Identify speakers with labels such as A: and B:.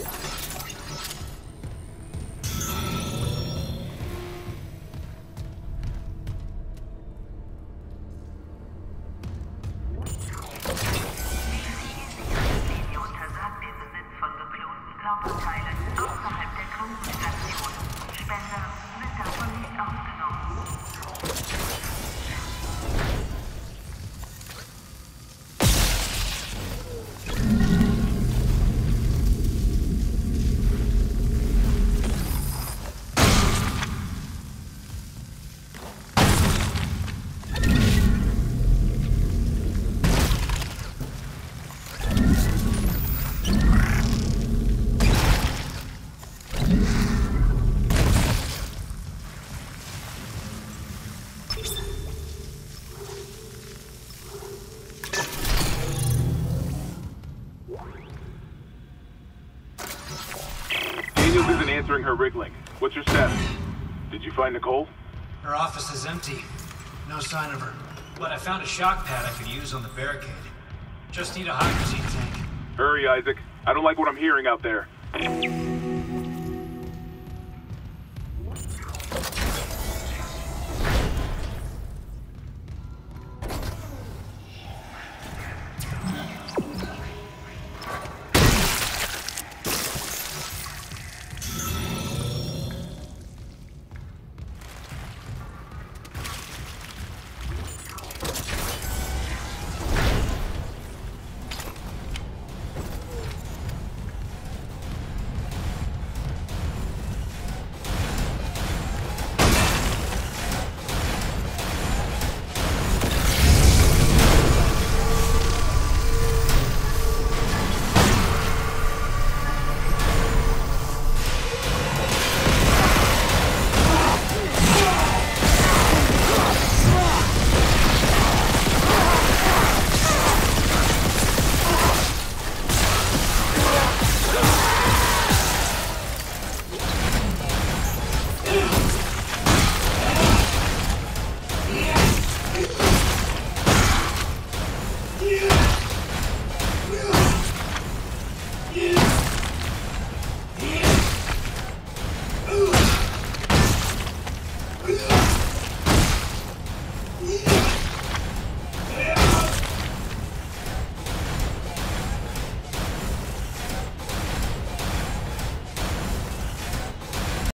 A: Die
B: Her rig link. What's your status? Did you find Nicole?
C: Her office is empty. No sign of her. But I found a shock pad I could use on the barricade. Just need a hydrazine tank.
B: Hurry, Isaac. I don't like what I'm hearing out there.